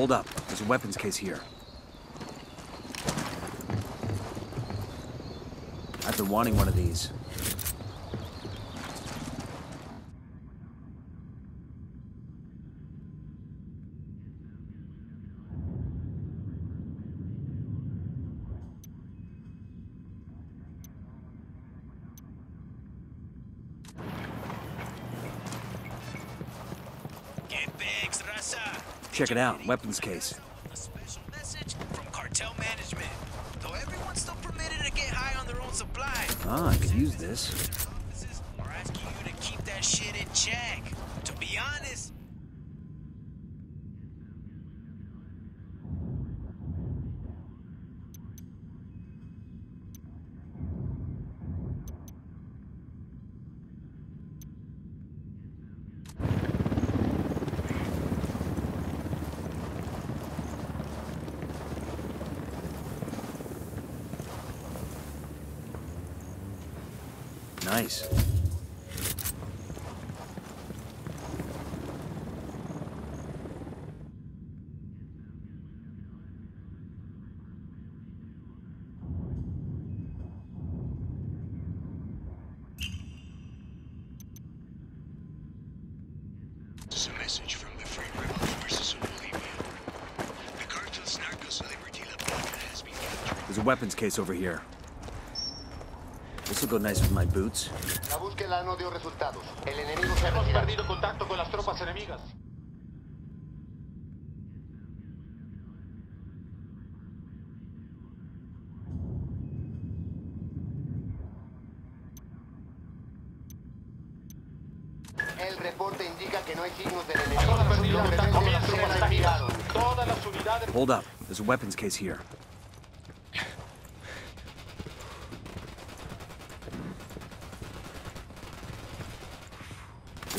Hold up. There's a weapons case here. I've been wanting one of these. Get bags, raza. Check it out. Weapons case. A special message from cartel management. Though everyone's still permitted to get high on their own supply. Ah, I could use this. Offices are asking you to keep that shit in check. To be honest, Nice. This is a message from the Free Rebel forces in Bolivia. The cartel's narcos Liberty La Plata has been captured. There's a weapons case over here. This will go nice with my boots. La búsqueda no dio resultados. El enemigo se ha Hemos retirado. perdido contacto con las tropas enemigas. El reporte indica que no hay signos del Hemos perdido contacto con las tropas enemigas. Todas las unidades... Hold up. There's a weapons case here.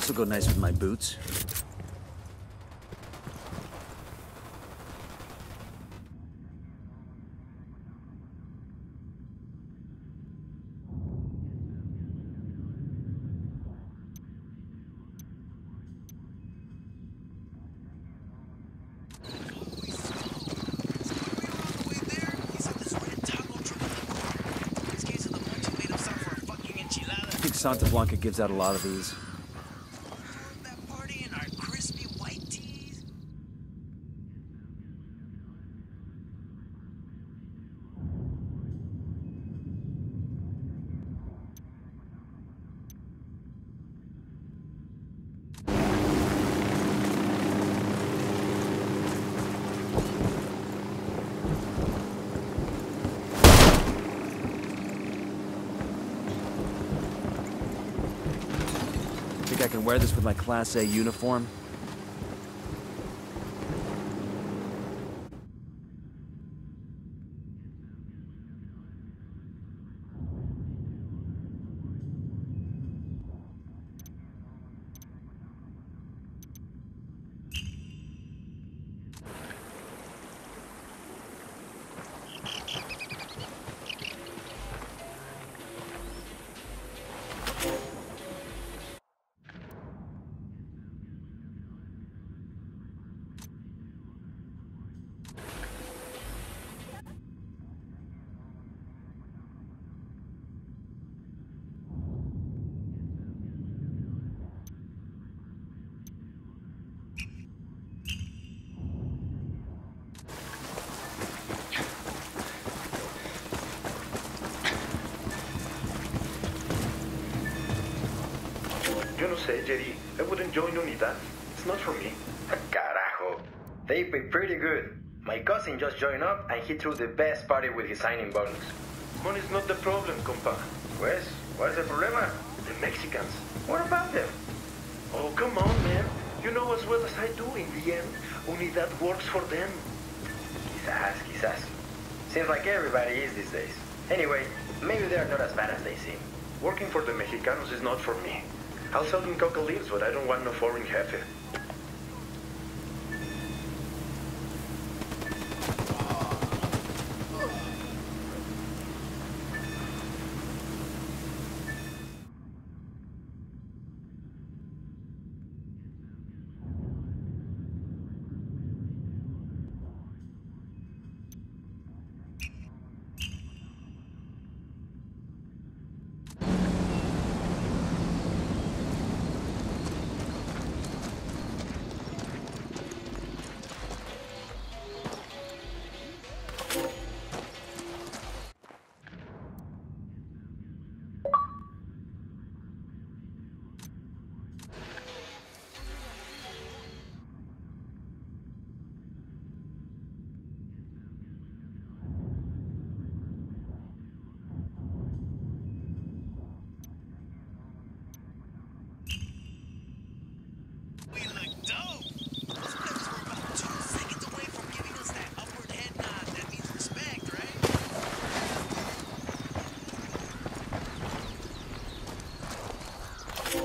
This will go nice with my boots. way there, he's at this red taco truck in the corner. This case of the munchie made him stop for a fucking enchilada. I think Santa Blanca gives out a lot of these. That party in our crispy white tees. Think I can wear this with my Class A uniform? Yo no sé, Jerry. I wouldn't join Unidad. It's not for me. Ah, carajo. They pay pretty good. My cousin just joined up and he threw the best party with his signing bonus. Money's not the problem, compa. Pues, what's the problema? The Mexicans. What about them? Oh, come on, man. You know as well as I do, in the end, Unidad works for them. Quizás, quizás. Seems like everybody is these days. Anyway, maybe they're not as bad as they seem. Working for the Mexicanos is not for me. I'll sell them coca leaves, but I don't want no foreign jefe.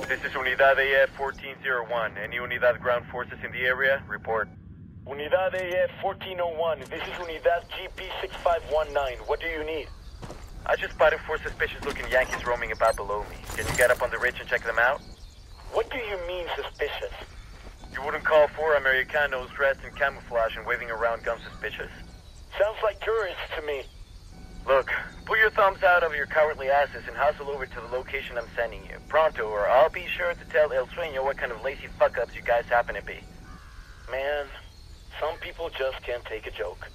This is Unidad AF 1401. Any Unidad ground forces in the area? Report. Unidad AF 1401. This is Unidad GP 6519. What do you need? I just spotted four suspicious-looking Yankees roaming about below me. Can you get up on the ridge and check them out? What do you mean suspicious? You wouldn't call four Americanos dressed in camouflage and waving around guns suspicious. Sounds like tourists to me. Look, pull your thumbs out of your cowardly asses and hustle over to the location I'm sending you. Pronto, or I'll be sure to tell El Sueño what kind of lazy fuck-ups you guys happen to be. Man, some people just can't take a joke.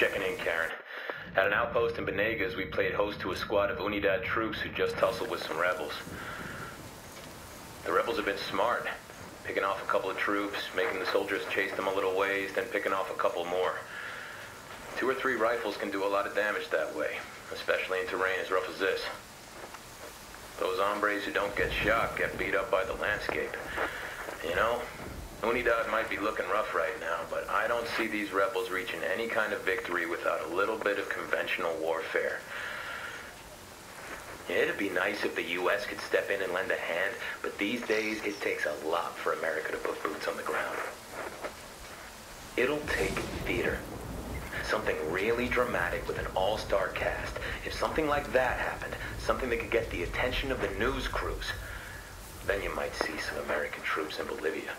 Checking in, Karen. At an outpost in Benegas, we played host to a squad of Unidad troops who just tussled with some rebels. The rebels have been smart, picking off a couple of troops, making the soldiers chase them a little ways, then picking off a couple more. Two or three rifles can do a lot of damage that way, especially in terrain as rough as this. Those hombres who don't get shot get beat up by the landscape. You know, Unidad might be looking rough right now, but I don't see these rebels reaching any kind of victory without a little bit of conventional warfare. It'd be nice if the U.S. could step in and lend a hand, but these days it takes a lot for America to put boots on the ground. It'll take theater. Something really dramatic with an all-star cast. If something like that happened, something that could get the attention of the news crews, Then you might see some American troops in Bolivia.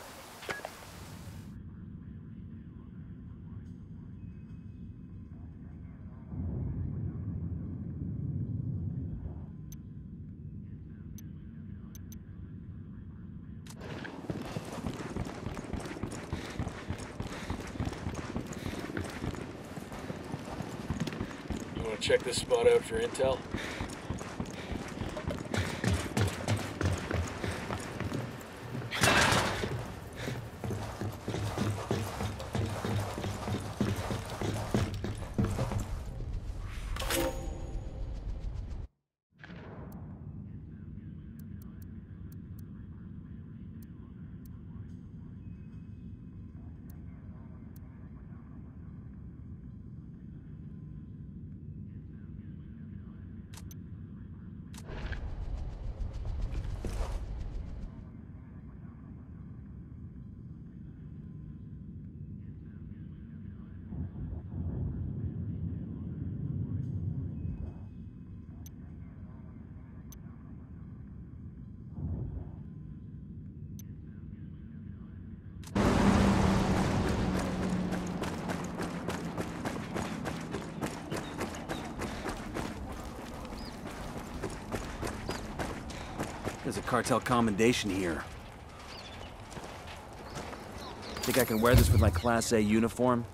Check this spot out for intel? There's a cartel commendation here. Think I can wear this with my Class A uniform?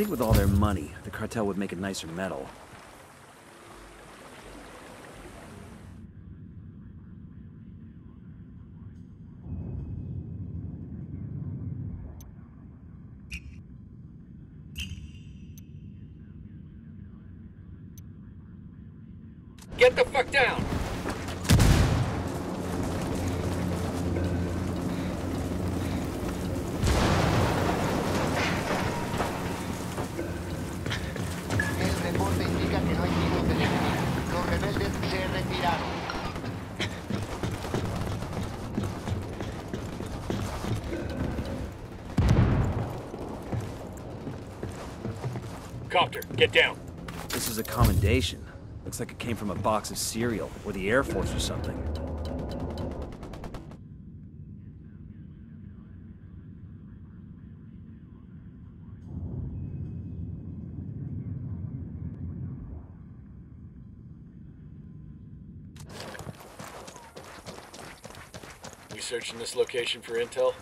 Think with all their money, the cartel would make a nicer medal. get the fuck down! El reporte indica que no hay signos del enemigo. Los rebeldes se retiraron. Copter, get down. This is a commendation. Looks like it came from a box of cereal, or the Air Force or something. We searching this location for intel?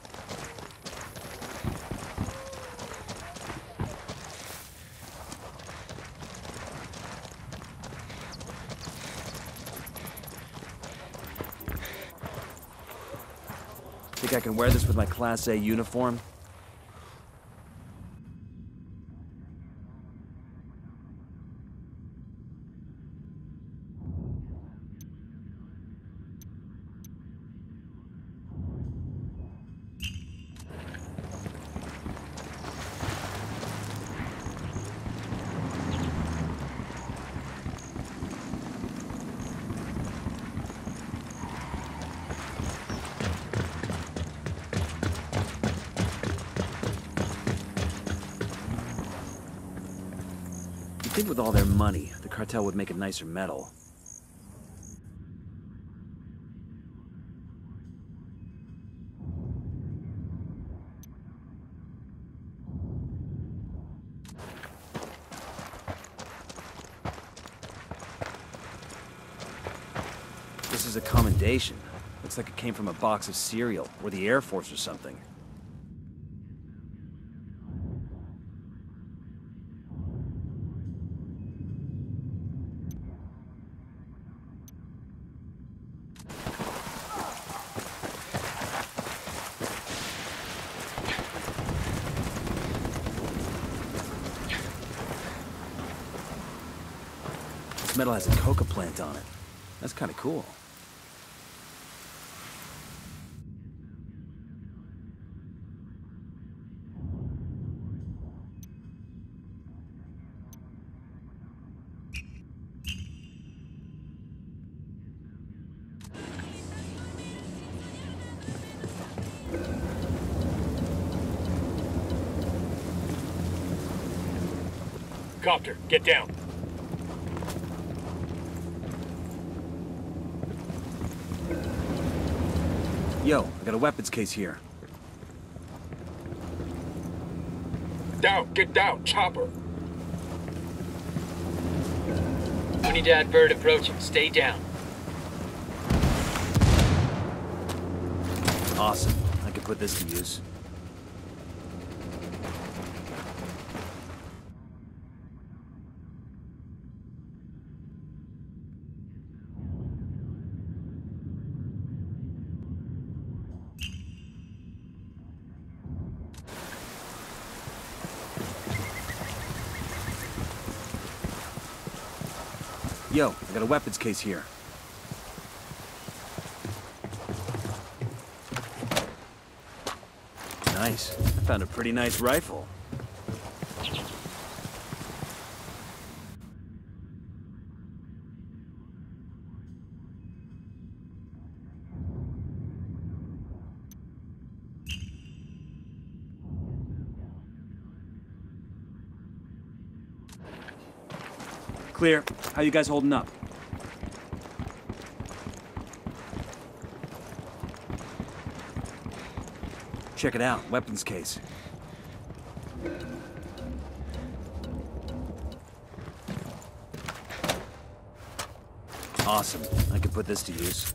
Can wear this with my Class A uniform? Think with all their money, the cartel would make a nicer medal. This is a commendation. Looks like it came from a box of cereal, or the Air Force or something. metal has a coca plant on it. That's kind of cool. Copter, get down. Yo, I got a weapons case here. Down, get down, chopper. Unidad bird approaching. Stay down. Awesome. I can put this to use. Yo, I got a weapons case here. Nice. I found a pretty nice rifle. Clear. How you guys holding up? Check it out. Weapons case. Awesome. I can put this to use.